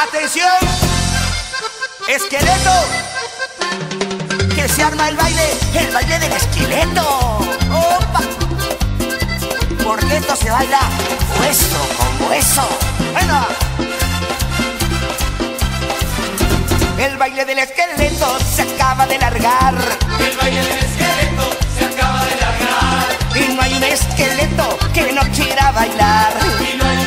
Atención, esqueleto, que se arma el baile, el baile del esqueleto. Opa, porque esto se baila hueso con hueso. Bueno. El baile del esqueleto se acaba de largar. El baile del esqueleto se acaba de largar. Y no hay un esqueleto que no quiera bailar. Y no hay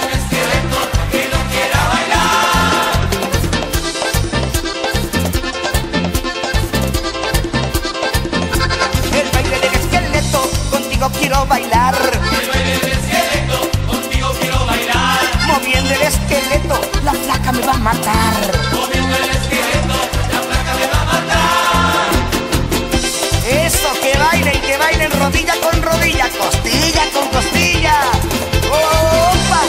quiero bailar. El baile del esqueleto, contigo quiero bailar. Moviendo el esqueleto, la flaca me va a matar. Moviendo el esqueleto, la placa me va a matar. Eso, que bailen, que bailen rodilla con rodilla, costilla con costilla. ¡Opa!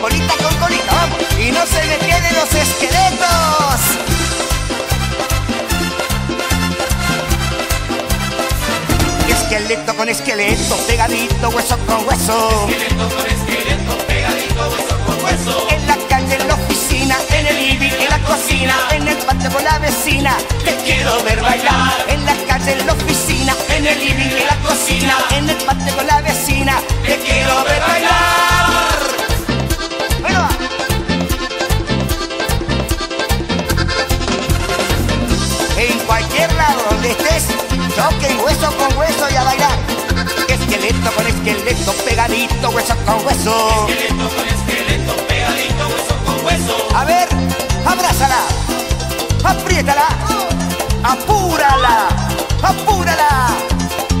Colita con colita, vamos. Y no se me queden los esqueletos. Esqueleto con esqueleto, pegadito, hueso con hueso. Esqueleto con esqueleto, pegadito hueso con hueso. En la calle, en la oficina, en el living, en la cocina, en el patio con la vecina. Te quiero ver bailar. En la calle, en la oficina, en el living, en la cocina, en el patio con la vecina. Te quiero ver bailar. Bueno. En cualquier lado donde estés, toque hueso con hueso y a bailar. Esqueleto con esqueleto, pegadito, hueso con hueso. Esqueleto con esqueleto, pegadito hueso con hueso. A ver, abrázala, apriétala, apúrala, apúrala,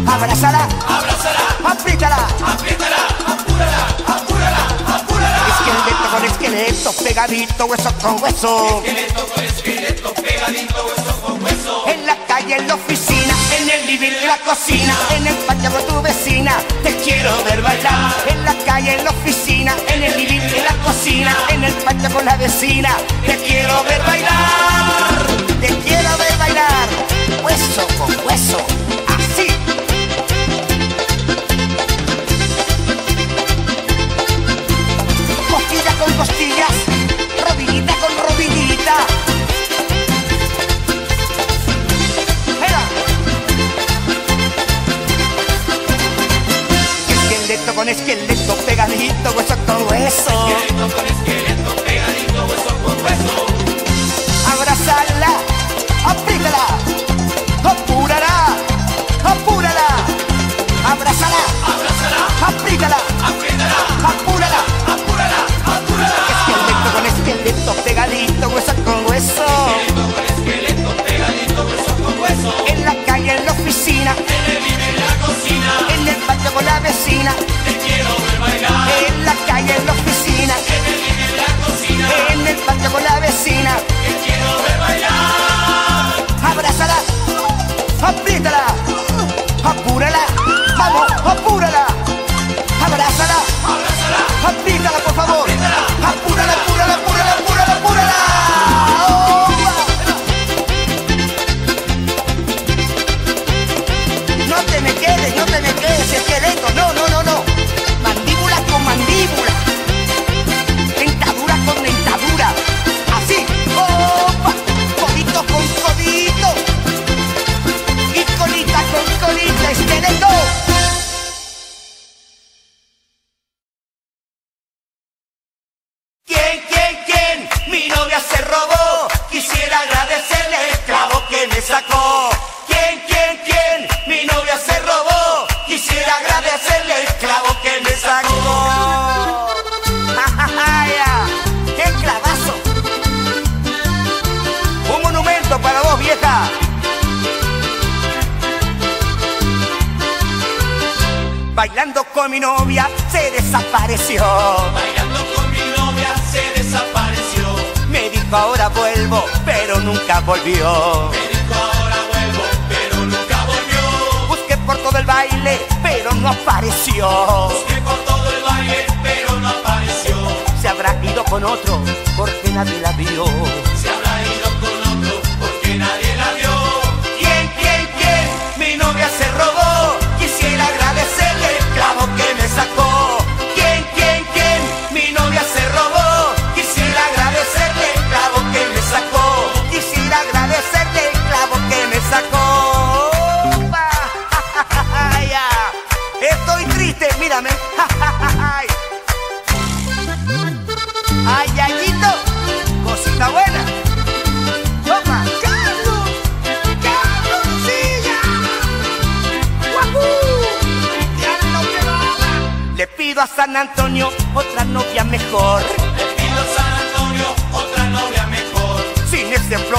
abrázala, Abrázala, apriétala. apriétala, apúrala, apúrala, apúrala. Esqueleto con esqueleto, pegadito, hueso con hueso. Esqueleto con esqueleto, pegadito hueso con hueso. En la calle, en la oficina, en el living, en la cocina, en el patio con tu vecina. Te quiero ver bailar. En la calle, en la oficina, en el living, en la cocina, en el patio con la vecina. Te quiero ver bailar. Te quiero ver bailar. Hueso con hueso. Esqueleto con esqueleto, pegadito, hueso con hueso. Esqueleto con esqueleto, pegadito hueso con hueso. Abrazala, apriétala, apúrala, apúrala. Abrázala, Abrázala, apriétala, apriétala, apúrala. apúrala, apúrala. Esqueleto con esqueleto, pegadito, hueso con hueso. Esqueleto con esqueleto, pegadito hueso con hueso. En la calle, en la oficina, cocina, en el patio con la vecina. te quiero ver bailar. En la calle, en la oficina, En el living, en la cocina, en el patio con la vecina. te quiero ver bailar. Abrázala, apriétala,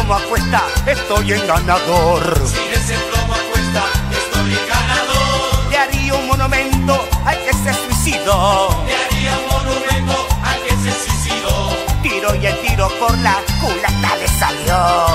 plomo apuesta, estoy en ganador. Sin ese plomo apuesta, estoy en ganador. Le haría un monumento al que se suicidó. Le haría un monumento al que se suicidó. Tiro y el tiro por la culata le salió.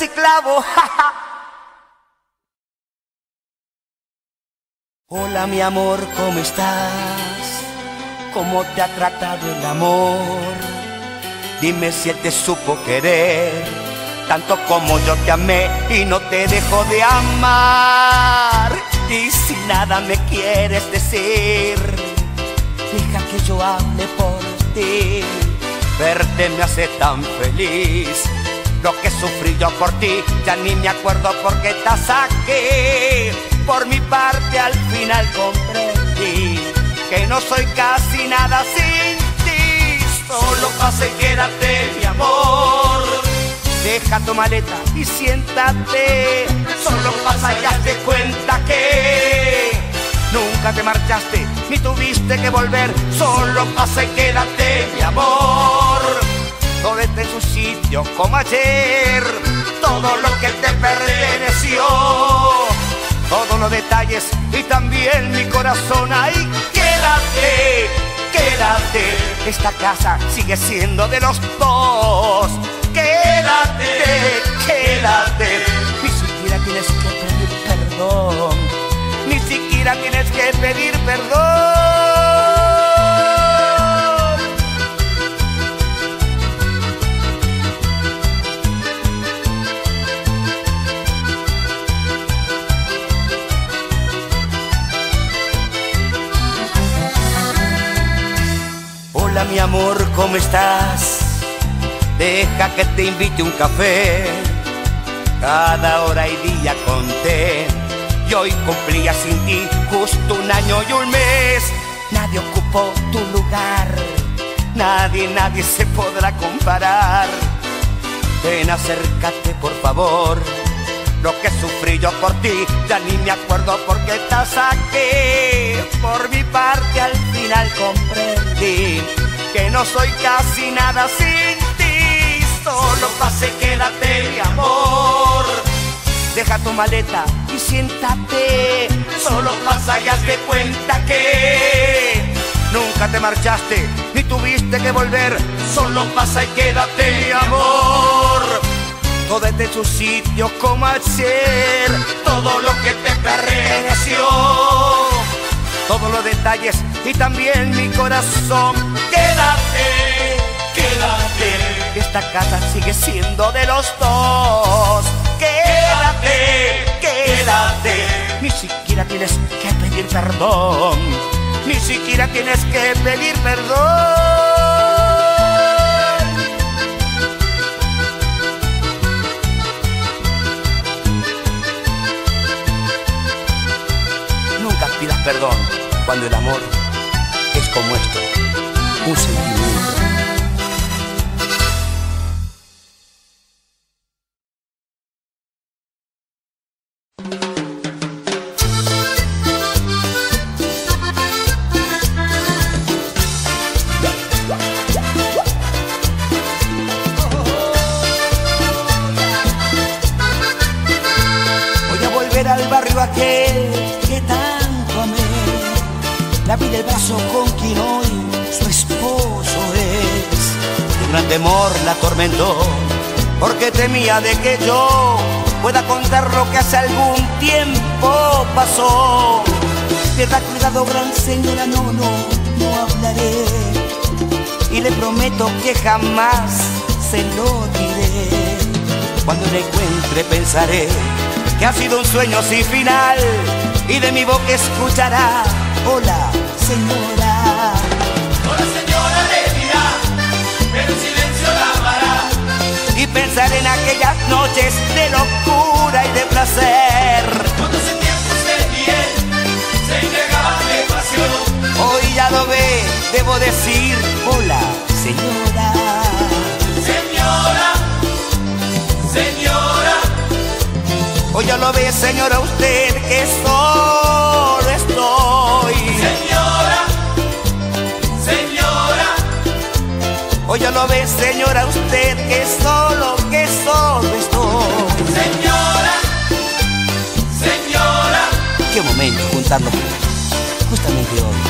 Ese clavo. Hola mi amor, ¿cómo estás? ¿Cómo te ha tratado el amor? Dime si él te supo querer, tanto como yo te amé y no te dejo de amar. Y si nada me quieres decir, deja que yo hable por ti. Verte me hace tan feliz. Lo que sufrí yo por ti, ya ni me acuerdo por qué estás aquí. Por mi parte al final comprendí que no soy casi nada sin ti. Solo pasa y quédate, mi amor. Deja tu maleta y siéntate. Solo pasa y hazte cuenta que nunca te marchaste ni tuviste que volver. Solo pasa y quédate, mi amor. Está en su sitio como ayer. Todo lo que te perteneció. Todos los detalles y también mi corazón. Ahí quédate, quédate. Esta casa sigue siendo de los dos. Quédate, quédate. Ni siquiera tienes que pedir perdón. Ni siquiera tienes que pedir perdón. Mi amor, ¿cómo estás? Deja que te invite un café. Cada hora y día conté. Y hoy cumplía sin ti justo un año y un mes. Nadie ocupó tu lugar. Nadie, nadie se podrá comparar. Ven, acércate por favor. Lo que sufrí yo por ti, ya ni me acuerdo por qué estás aquí. Por mi parte al final comprendí que no soy casi nada sin ti. Solo pase, quédate, mi amor. Deja tu maleta y siéntate. Solo pasa y hazte cuenta que nunca te marchaste ni tuviste que volver. Solo pasa y quédate, mi amor. Todo está en su sitio como ayer. Todo lo que te perteneció. Todos los detalles y también mi corazón. Quédate, quédate. Esta casa sigue siendo de los dos. Quédate, quédate. Ni siquiera tienes que pedir perdón. Ni siquiera tienes que pedir perdón. Nunca pidas perdón cuando el amor es como esto, un sentimiento. Voy hace algún tiempo pasó. Pierda cuidado, gran señora, no, no, no hablaré. Y le prometo que jamás se lo diré. Cuando le encuentre pensaré que ha sido un sueño sin final y de mi boca escuchará, hola señora. Pensar en aquellas noches de locura y de placer. Cuando ese tiempo usted y él se entregaban de pasión. Hoy ya lo ve, debo decir, hola señora. Señora, señora, Hoy ya lo ve, señora, usted que solo Hoy ya lo ve, señora, usted que solo, que solo estoy. señora, señora. Qué momento juntarnos justamente hoy.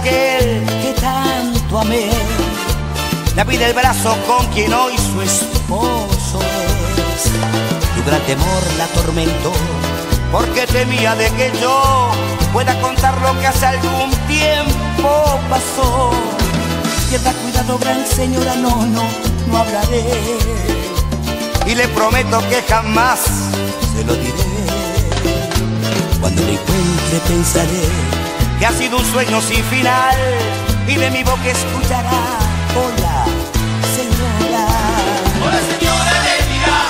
Aquel que tanto amé. La vida el brazo con quien hoy su esposo es. Tu gran temor la atormentó, porque temía de que yo pueda contar lo que hace algún tiempo pasó. Pierda cuidado, gran señora, no, no, no hablaré. Y le prometo que jamás se lo diré. Cuando le encuentre pensaré que ha sido un sueño sin final y de mi boca escuchará, hola, señora. hola señora le dirá,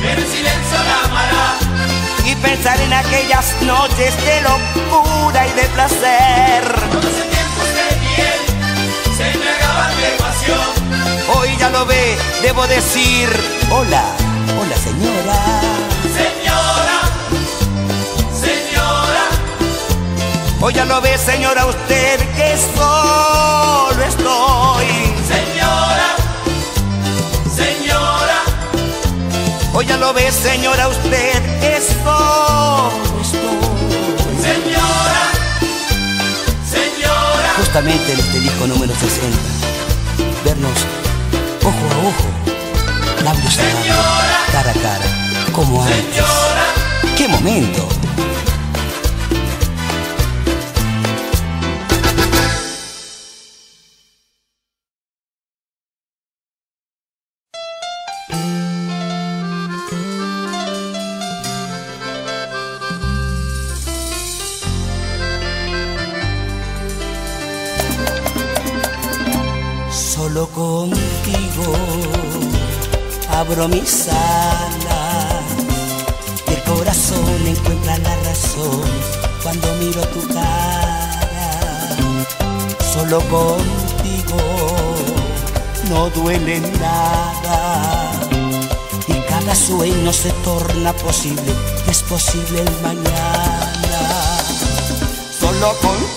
pero en silencio la amará. y pensar en aquellas noches de locura y de placer. Ese tiempo él se de pasión. Hoy ya lo ve, debo decir, hola, hola. Señora, señora, Hoy ya lo ve, señora, usted que solo estoy. señora, señora, Hoy ya lo ve, señora, usted que solo estoy. señora, señora, Justamente en este disco número 60, vernos ojo a ojo, labios a cara a cara, como antes. señora. ¡Qué momento! Abro mis alas y el corazón encuentra la razón cuando miro tu cara. Solo contigo no duele nada y cada sueño se torna posible, es posible el mañana. Solo contigo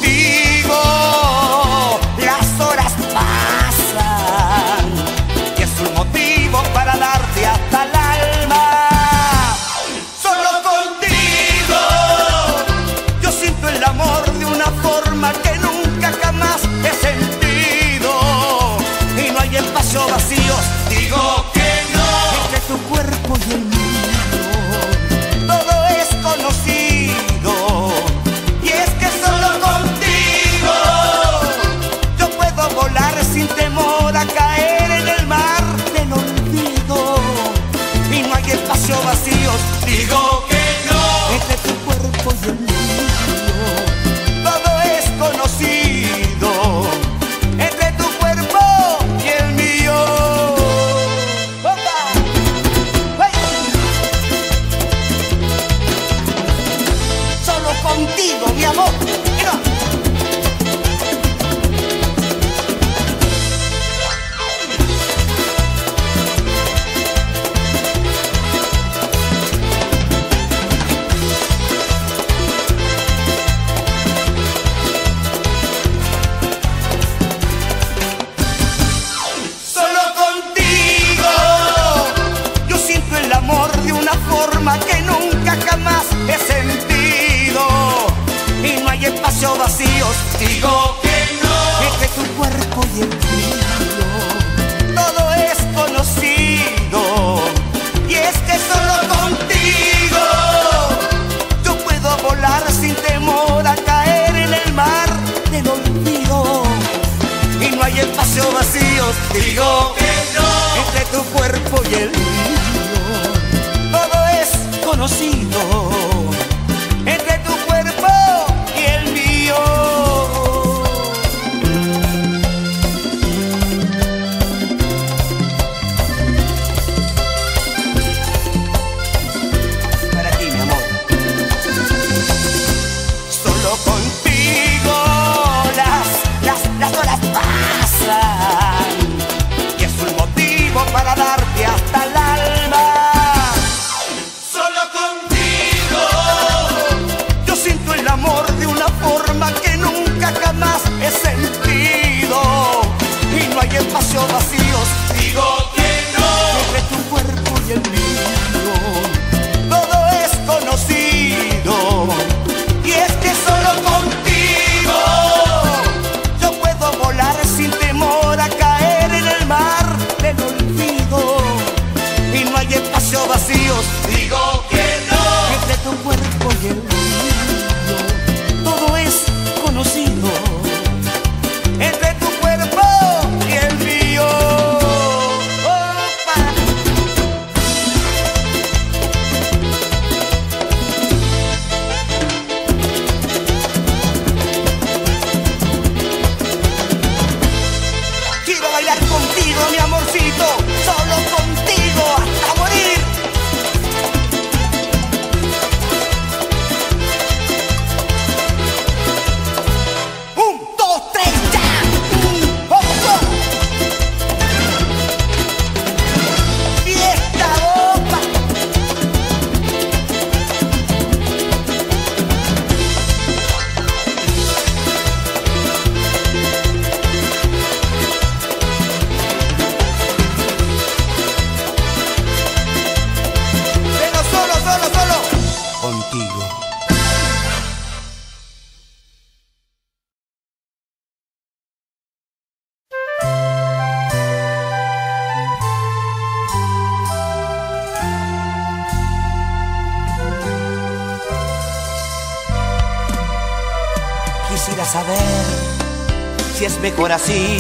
si es mejor así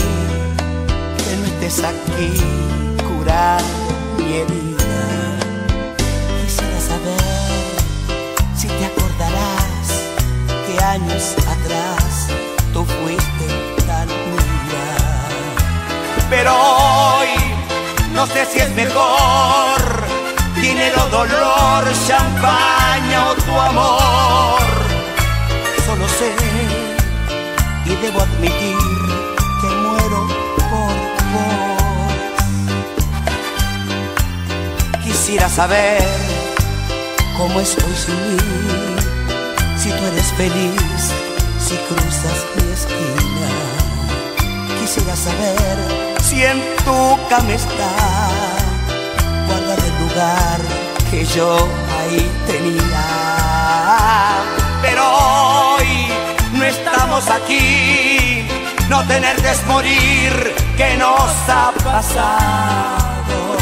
que no estés aquí curar mi herida. Quisiera saber si te acordarás que años atrás tú fuiste tan mía. Pero hoy no sé si es mejor dinero, dolor, champaña o tu amor. Solo sé y debo admitir que muero por vos. Quisiera saber cómo sin mí, si tú eres feliz, si cruzas mi esquina. Quisiera saber si en tu cama está guarda el lugar que yo ahí tenía. Pero aquí, no tener que morir, que nos ha pasado.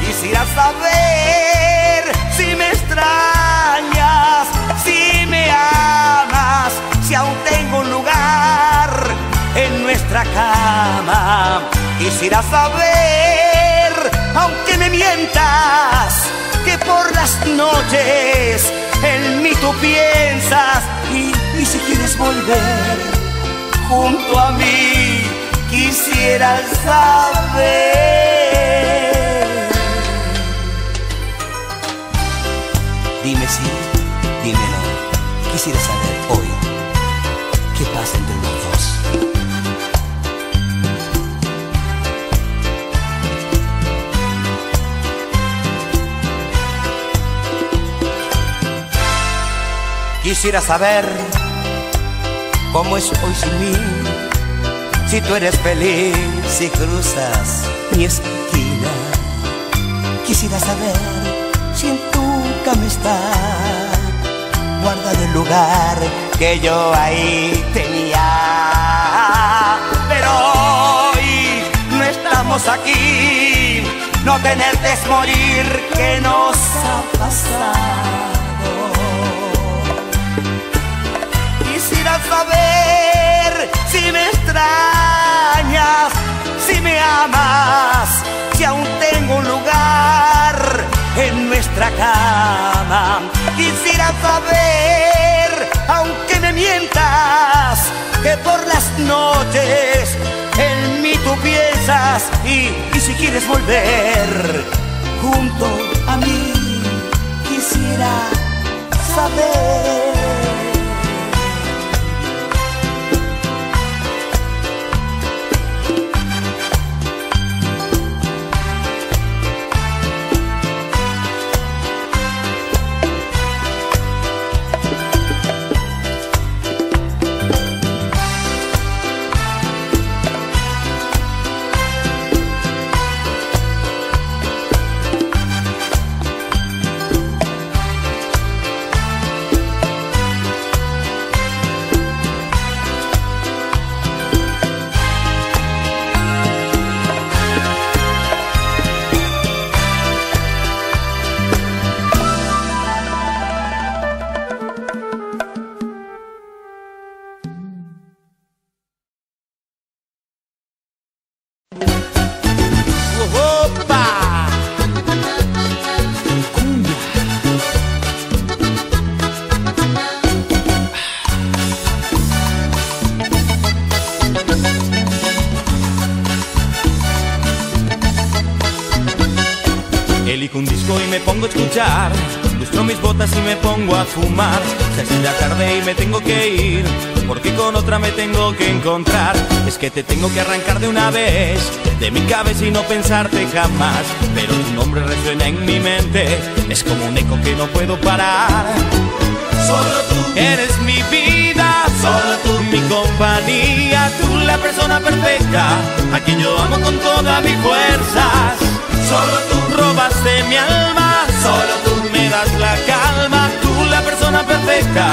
Quisiera saber si me extrañas, si me amas, si aún tengo un lugar en nuestra cama. Quisiera saber, aunque me mientas, por las noches en mí tú piensas y, si quieres volver junto a mí, quisiera saber. Dime sí, dime no. Quisiera saber hoy Quisiera saber cómo es hoy sin mí, si tú eres feliz, si cruzas mi esquina. Quisiera saber si en tu cama está guardado el lugar que yo ahí tenía. Pero hoy no estamos aquí, no tenerte es morir, ¿qué nos ha pasado? Quisiera saber si me extrañas, si me amas, si aún tengo un lugar en nuestra cama. Quisiera saber, aunque me mientas, que por las noches en mí tú piensas y, y si quieres volver junto a mí, quisiera saber. Fumar. Se hace la tarde y me tengo que ir. Porque con otra me tengo que encontrar. Es que te tengo que arrancar de una vez de mi cabeza y no pensarte jamás. Pero tu nombre resuena en mi mente. Es como un eco que no puedo parar. Solo tú, Eres mi vida, Solo tú. mi compañía, tú la persona perfecta, a quien yo amo con todas mis fuerzas. solo tú, Robaste mi alma, Solo tú. Das la calma, tú la persona perfecta,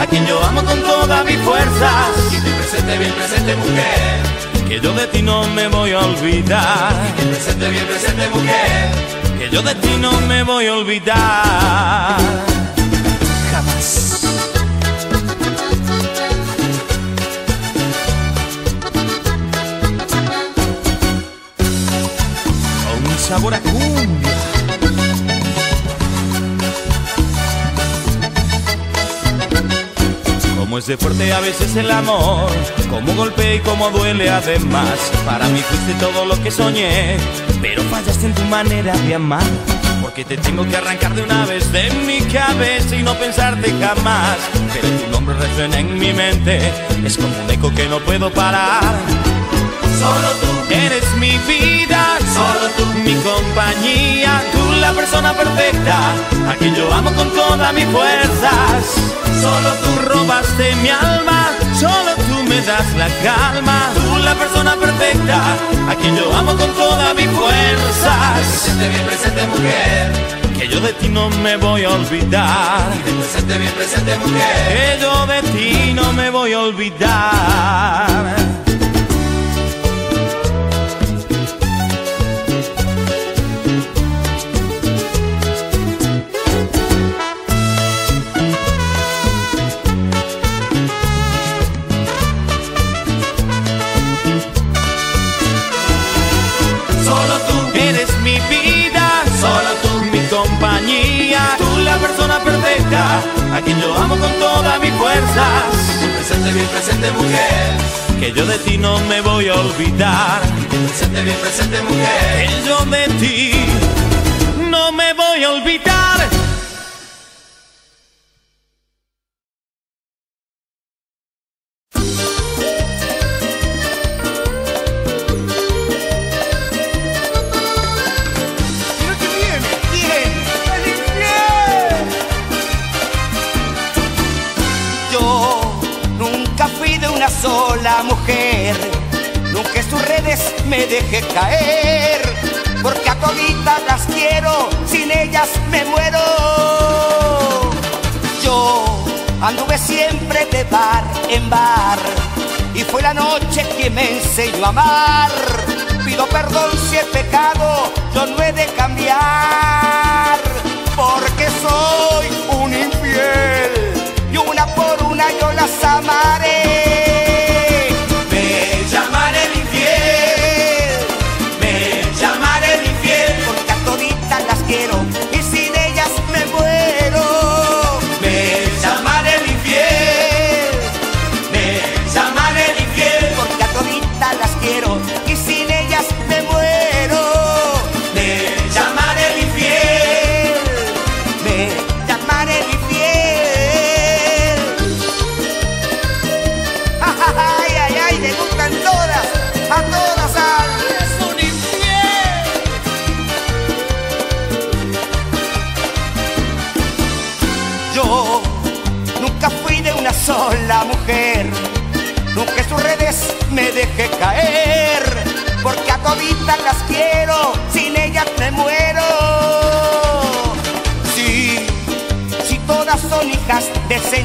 a quien yo amo con todas mis fuerzas. y bien presente, bien presente mujer, Que yo de ti no me voy a olvidar, bien presente, bien presente mujer, que yo de ti no me voy a olvidar. Jamás. Con un sabor a cumbia. Es de fuerte a veces el amor, como golpea y como duele además. Para mí fuiste todo lo que soñé, pero fallaste en tu manera de amar. Porque te tengo que arrancar de una vez de mi cabeza y no pensarte jamás. Pero tu nombre resuena en mi mente, es como un eco que no puedo parar. solo tú, Eres mi vida, Solo tú. mi compañía, tú la persona perfecta, a quien yo amo con todas mis fuerzas. Solo tú, Tú robaste mi alma, solo tú me das la calma, tú la persona perfecta, a quien yo amo con todas mis fuerzas. presente, bien presente mujer, Que yo de ti no me voy a olvidar, bien presente, bien presente mujer, que yo de ti no me voy a olvidar. Persona perfecta, a quien yo amo con todas mis fuerzas. presente, bien presente mujer, Que yo de ti no me voy a olvidar, presente, bien presente mujer, que yo de ti no me voy a olvidar. Pido perdón si he pecado, yo no he de cambiar,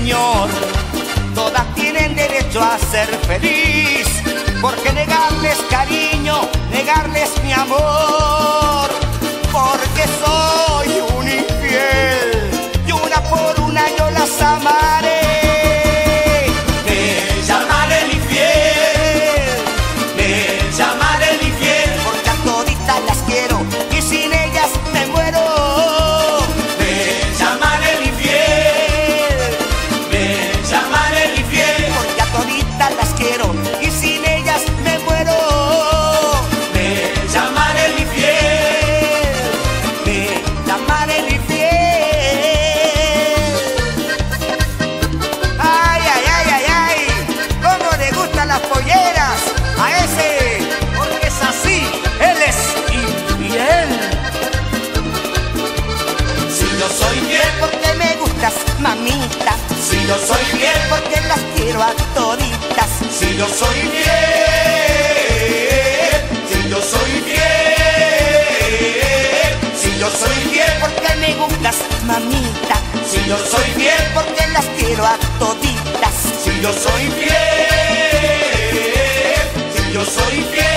Señor, todas tienen derecho a ser feliz, porque negarles cariño, negarles mi amor, porque soy un infiel y una por yo soy fiel, Porque las quiero a toditas. si yo soy fiel, si yo soy fiel, si yo soy fiel, Porque me gustas, mamita. si yo soy fiel, Porque las quiero a toditas. si yo soy fiel, si yo soy fiel,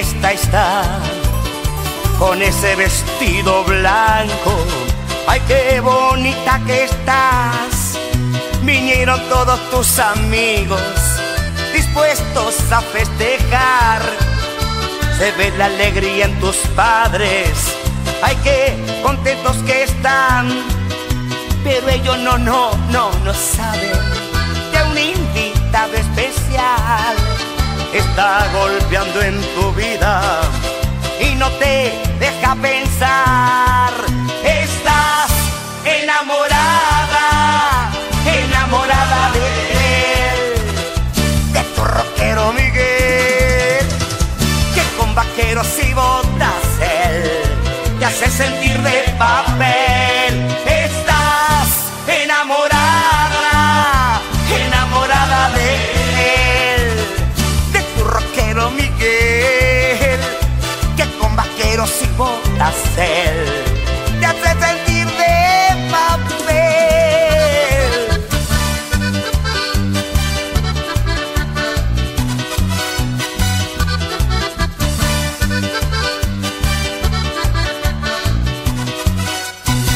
de fiesta está con ese vestido blanco. Ay, qué bonita que estás. Vinieron todos tus amigos dispuestos a festejar. Se ve la alegría en tus padres. Ay, qué contentos que están. Pero ellos no, no, no, no saben que un invitado especial está golpeando en tu vida y no te deja pensar. Estás enamorada, enamorada de él, de tu rockero Miguel, que con vaqueros y botas él te hace sentir de papel. Te hace sentir de papel.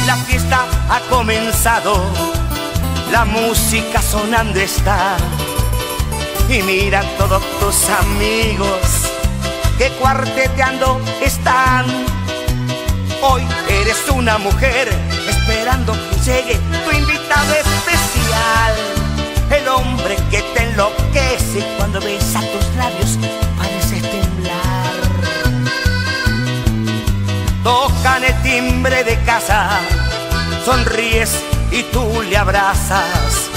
La fiesta ha comenzado, la música sonando está. Y miran todos tus amigos que cuarteteando están. Hoy eres una mujer esperando que llegue tu invitado especial. El hombre que te enloquece cuando besa tus labios parece temblar. Tocan el timbre de casa, sonríes y tú le abrazas.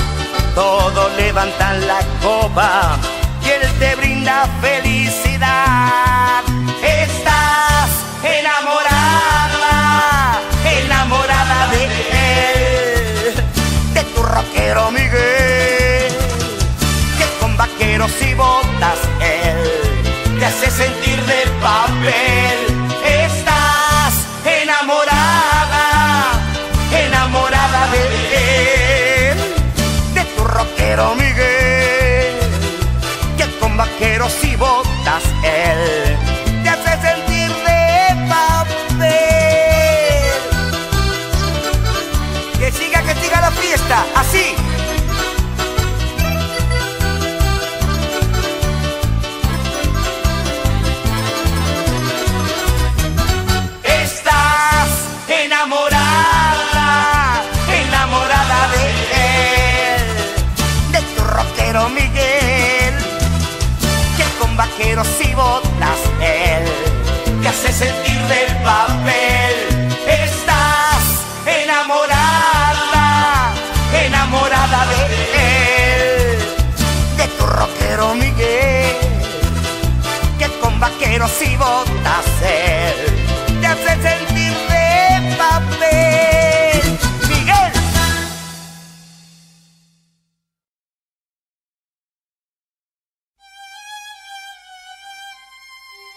Todos levantan la copa y él te brinda felicidad. Estás enamorada, rockero Miguel, que con vaqueros y botas él te hace sentir de papel. Estás enamorada, enamorada de él, de tu rockero Miguel, que con vaqueros y botas él así. Estás enamorada, enamorada de él, de tu rockero Miguel, que con vaqueros y botas vaqueros y botas él te hace sentir de papel. Miguel.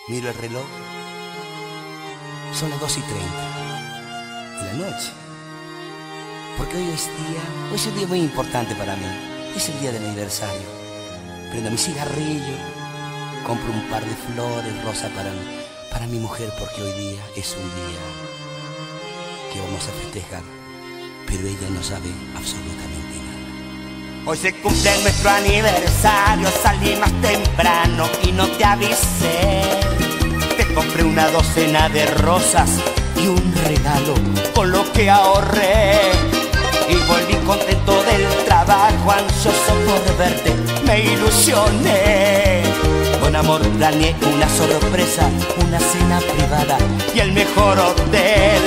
Miro el reloj. Son las 2 y 30 de la noche. Porque hoy es día, hoy es un día muy importante para mí. Es el día del aniversario. Prendo mi cigarrillo, compro un par de flores rosa para, para mi mujer porque hoy día es un día que vamos a festejar, pero ella no sabe absolutamente nada. Hoy se cumple nuestro aniversario, salí más temprano y no te avisé. Te compré una docena de rosas y un regalo con lo que ahorré. Y volví contento del trabajo, ansioso por verte, me ilusioné. Con amor planeé una sorpresa, una cena privada y el mejor hotel.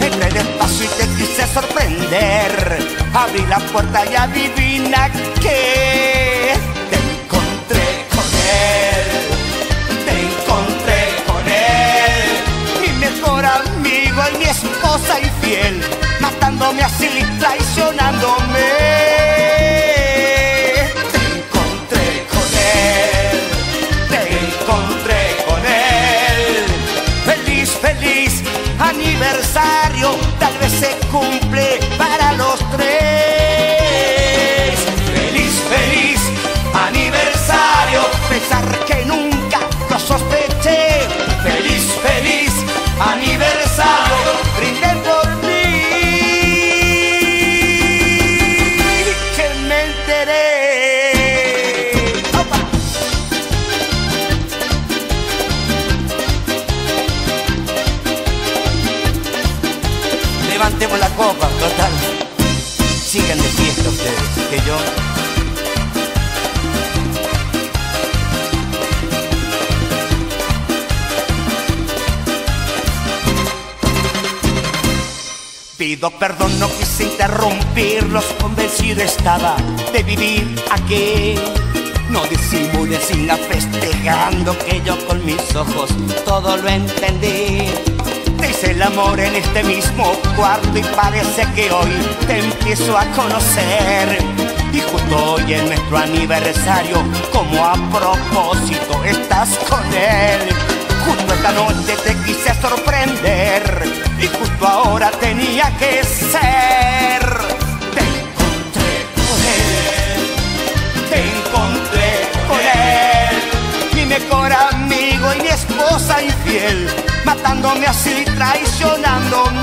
Entré despacio y te quise sorprender. Abrí la puerta y adivina que te encontré con él. Te encontré con él. Mi mejor amigo y mi esposa infiel. Matándome así, traicionándome. Aniversario. Tal vez se cumple para los tres. Feliz, feliz aniversario. Pensar que nunca lo sospeché. Feliz, feliz aniversario. Levantemos la copa, total. Sigan de fiesta ustedes, que yo. Pido perdón, no quise interrumpirlos, convencido estaba de vivir aquí. No disimule sin festejando que yo con mis ojos todo lo entendí. El amor en este mismo cuarto y parece que hoy te empiezo a conocer. Y justo hoy en nuestro aniversario, como a propósito estás con él. Justo esta noche te quise sorprender y justo ahora tenía que ser. Te encontré con él, te encontré con él, mi mejor amigo y mi esposa infiel, matándome así, traicionándome.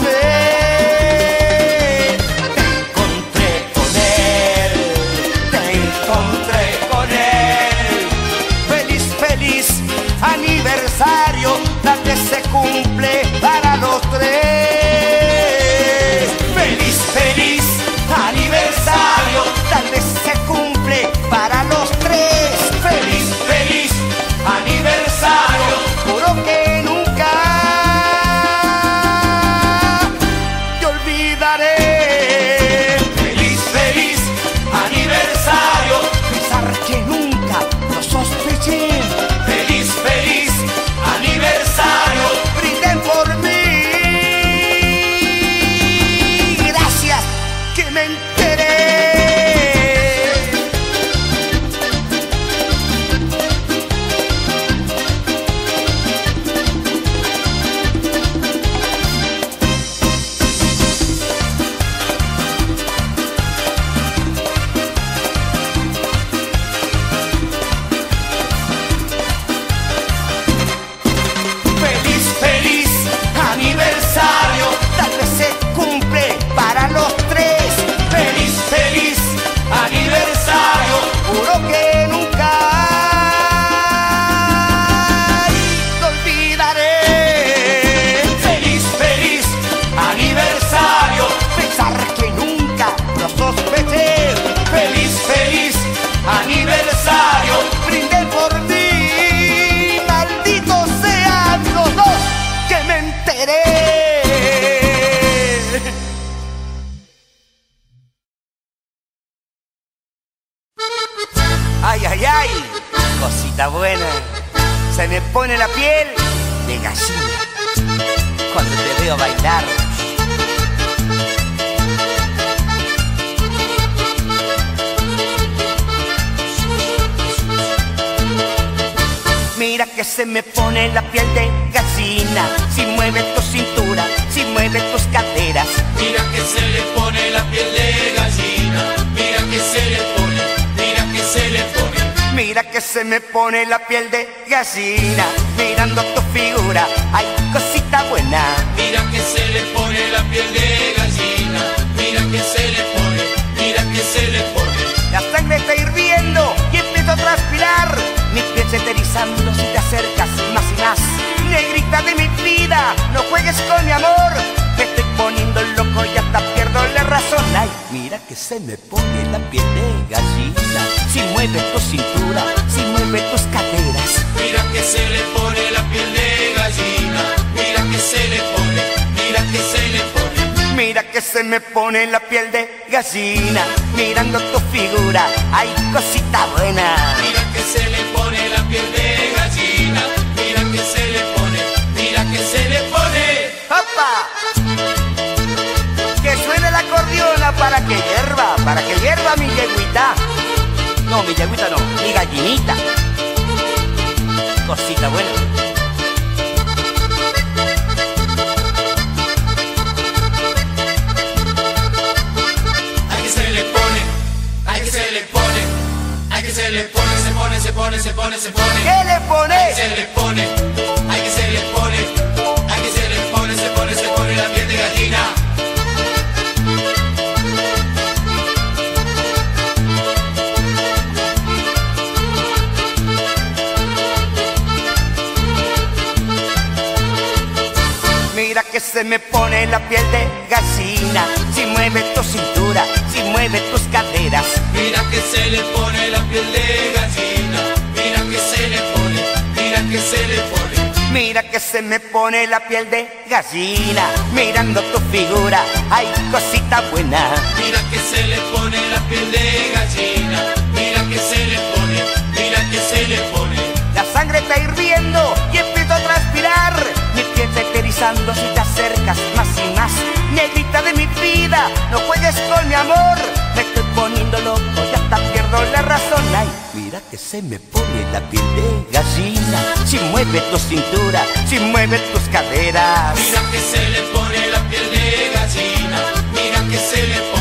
Cosita buena, se me pone la piel de gallina cuando te veo bailar. Mira que se me pone la piel de gallina. Si mueve tu cintura, si mueve tus caderas. Mira que se le pone la Mira que se me pone la piel de gallina. Mirando tu figura, hay cosita buena. Mira que se le pone la piel de gallina. Mira que se le pone, mira que se le pone. La sangre está hirviendo y empiezo a transpirar. Mi piel se erizando si te acercas más y más. Negrita de mi vida, no juegues con mi amor Me estoy poniendo loco y hasta pierdo la razón. Ay, mira que se me pone la piel de gallina. Si mueve tu cintura, si mueve tus caderas. Mira que se le pone la piel de gallina. Mira que se le pone, mira que se le pone. Mira que se me pone la piel de gallina. Mirando tu figura, hay cosita buena. Mira que se le pone la piel de para que hierva, para que hierva mi yeguita. No, mi yeguita no, mi gallinita. Cosita buena. Hay que se le pone, hay que se le pone Hay que se le pone, se pone, se pone, se pone, se pone ¿Qué le pone? se le pone, me pone la piel de gallina. Si mueve tu cintura, si mueve tus caderas. Mira que se le pone la piel de gallina, mira que se le pone, mira que se le pone. Mira que se me pone la piel de gallina. Mirando tu figura, hay cosita buena. Mira que se le pone la piel de gallina, mira que se le pone, mira que se le pone. La sangre está hirviendo Mi piel se está erizando si te acercas más y más. Negrita de mi vida, no juegues con mi amor. Me estoy poniendo loco y hasta pierdo la razón. Ay, mira que se me pone la piel de gallina. Si mueve tu cintura, si mueve tus caderas. Mira que se le pone la piel de gallina, mira que se le pone,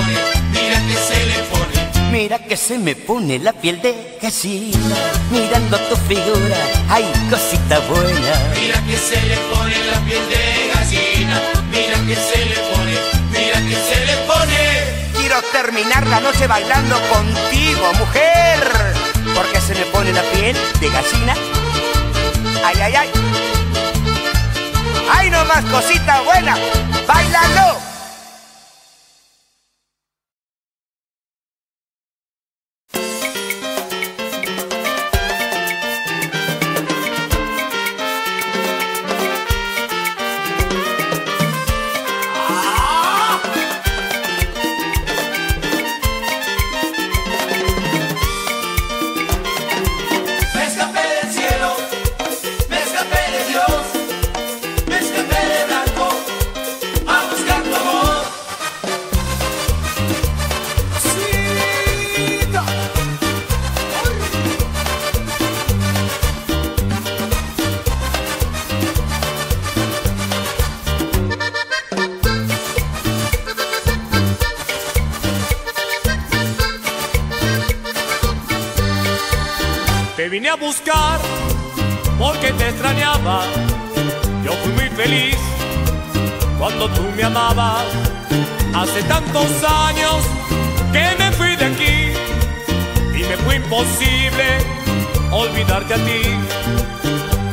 Mira que se me pone la piel de gallina. Mirando tu figura, ay, cosita buena. Mira que se le pone la piel de gallina, mira que se le pone, mira que se le pone. Quiero terminar la noche bailando contigo, mujer. Porque se me pone la piel de gallina. Ay, ay, ay. Ay, nomás cosita buena. Bailando. Yo fui muy feliz cuando tú me amabas. Hace tantos años que me fui de aquí y me fue imposible olvidarte a ti.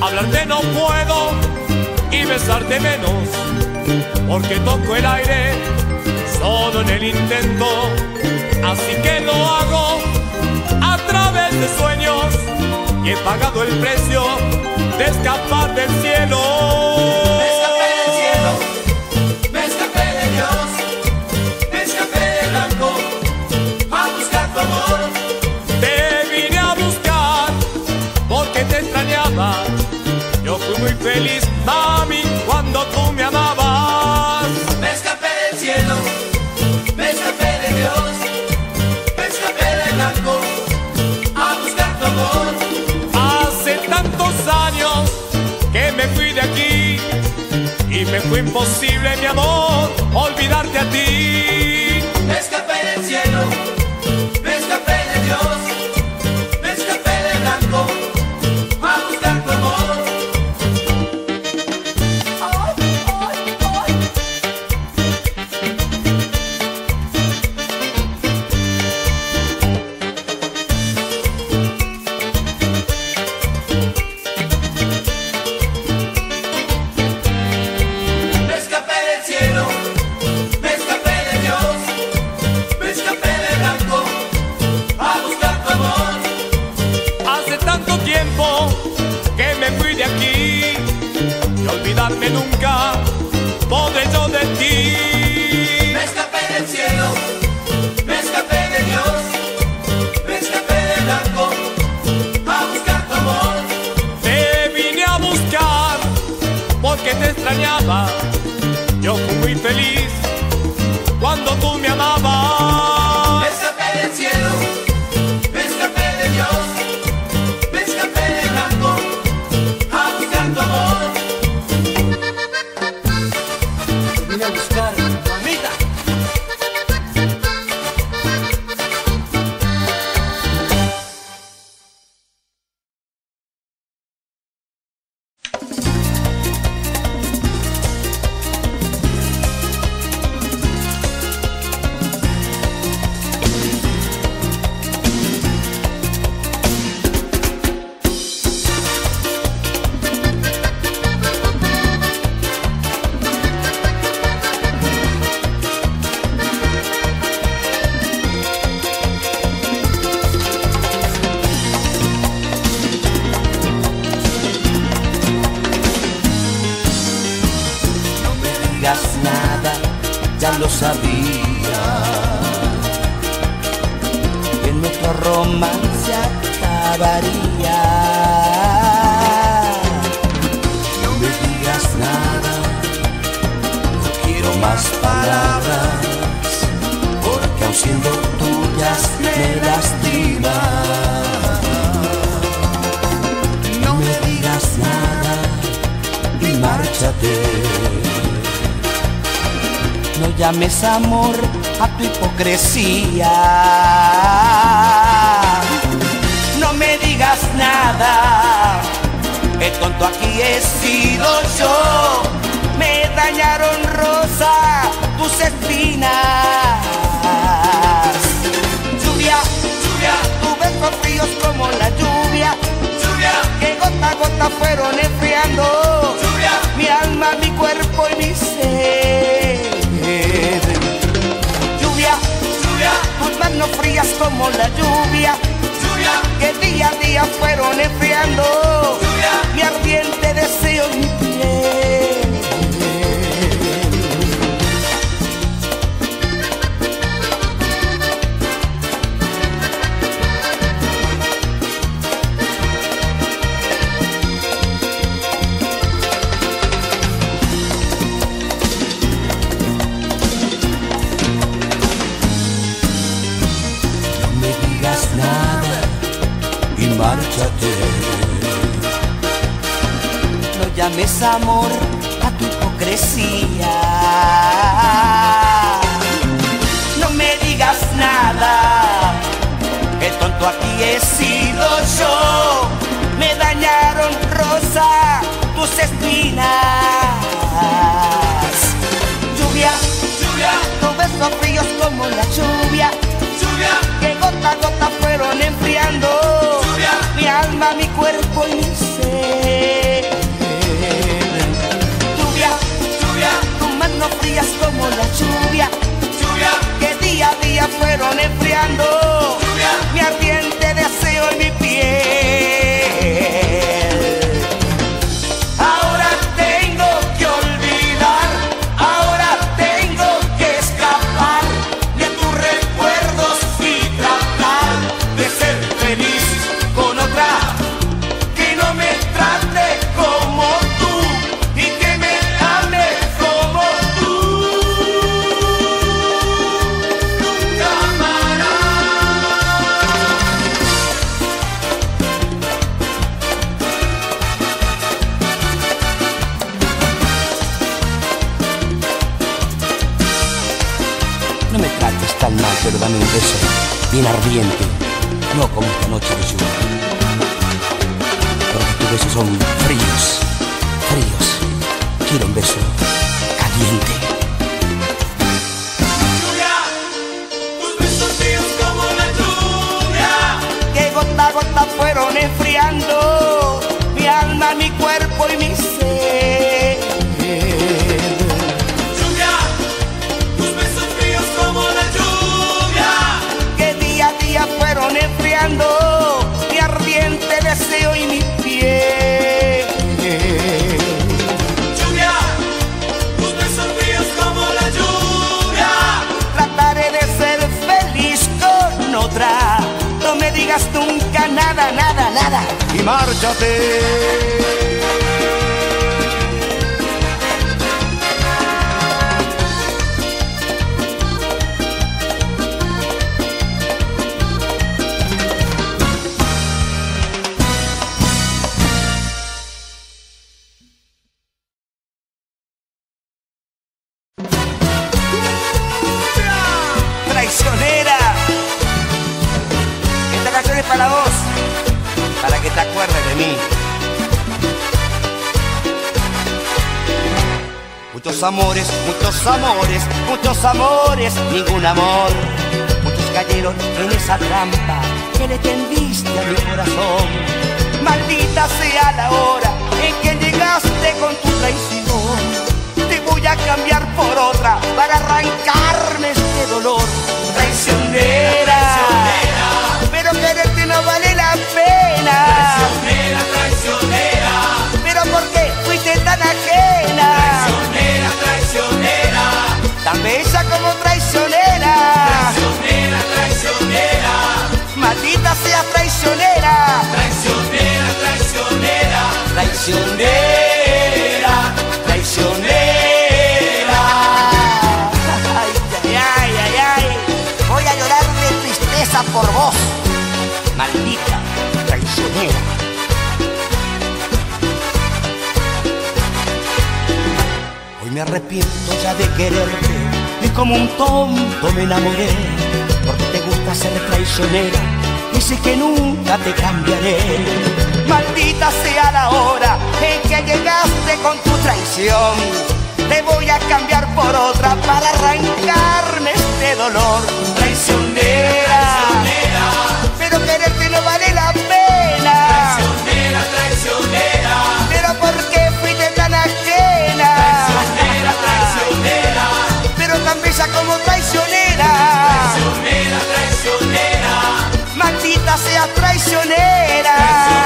Hablarte no puedo y besarte menos porque toco el aire solo en el intento. Así que lo hago a través de sueños y he pagado el precio de escapar del cielo. Me escapé del cielo, me escapé de Dios, me escapé del banco a buscar tu amor. Te vine a buscar porque te extrañaba, yo fui muy feliz. Fue imposible, mi amor, olvidarte a Que nuestro romance acabaría. No me digas nada, no quiero más palabras, porque aun siendo tuyas me lastima. No me digas nada y márchate. No llames amor a tu hipocresía. No me digas nada, el tonto aquí he sido yo. Me dañaron rosa tus espinas. Lluvia, Lluvia, tus besos fríos como la lluvia lluvia, que gota a gota fueron enfriando lluvia, mi alma, mi cuerpo y mi ser. Frías como la lluvia lluvia, que día a día fueron enfriando lluvia. mi ardiente deseo en mi piel. Amor a tu hipocresía. No me digas nada, el tonto aquí he sido yo. Me dañaron rosa tus espinas. Lluvia, Lluvia, tus besos fríos como la lluvia lluvia, que gota a gota fueron enfriando Lluvia. mi alma, mi cuerpo y mi frías como la lluvia. Que día a día fueron enfriando. Lluvia. mi nunca nada, nada, nada. Y márchate. Muchos amores, muchos amores, muchos amores, ningún amor. Muchos cayeron en esa trampa que le tendiste a mi corazón. Maldita sea la hora en que llegaste con tu traición. Te voy a cambiar por otra para arrancarme este dolor. Traicionera, pero quererte no vale la pena. Traicionera, traicionera, Pero ¿por qué fuiste tan ajena? Tan bella como traicionera. Traicionera, traicionera. Maldita sea traicionera. Traicionera, traicionera. Traicionera, traicionera. Ay, ay, ay, ay, ay. Voy a llorar de tristeza por vos. Me arrepiento ya de quererte y como un tonto me enamoré porque te gusta ser traicionera y sé que nunca te cambiaré. Maldita sea la hora en que llegaste con tu traición. Te voy a cambiar por otra para arrancarme este dolor. Traicionera, pero quererte no vale Maldita sea traicionera.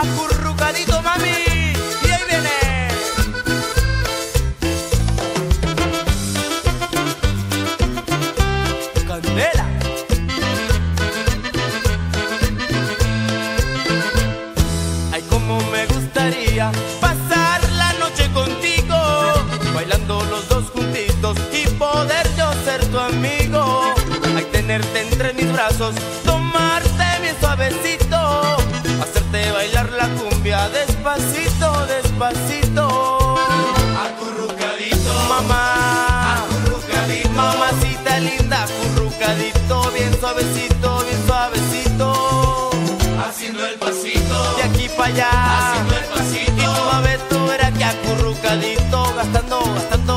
acurrucadito mami, y ahí viene. Candela. Ay, como me gustaría pasar la noche contigo, bailando los dos juntitos y poder yo ser tu amigo. Ay, tenerte entre mis brazos despacito, despacito. Acurrucadito. Mamá. Acurrucadito. Mamacita linda, acurrucadito, bien suavecito, bien suavecito. Haciendo el pasito. De aquí para allá. Haciendo el pasito. Y tú a ver, tú verás que acurrucadito, gastando, gastando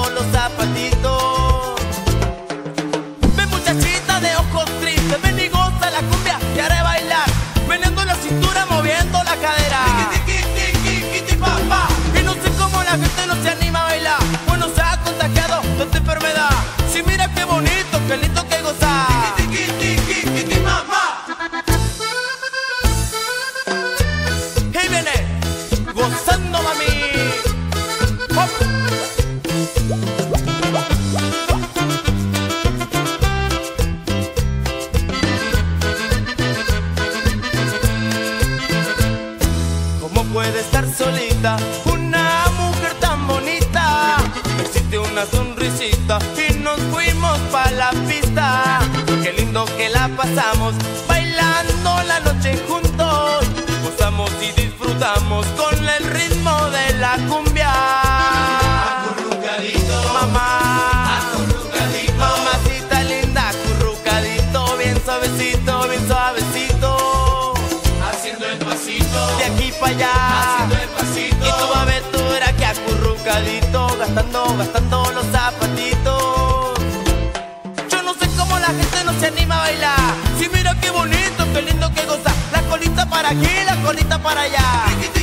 la noche juntos. Gozamos y disfrutamos con el ritmo de la cumbia. Acurrucadito, mamá. Acurrucadito, mamacita linda, acurrucadito, bien suavecito, bien suavecito. Haciendo el pasito, de aquí para allá. Haciendo el pasito, y tú vas a ver tú que acurrucadito, gastando, gastando. para aquí, la colita para allá.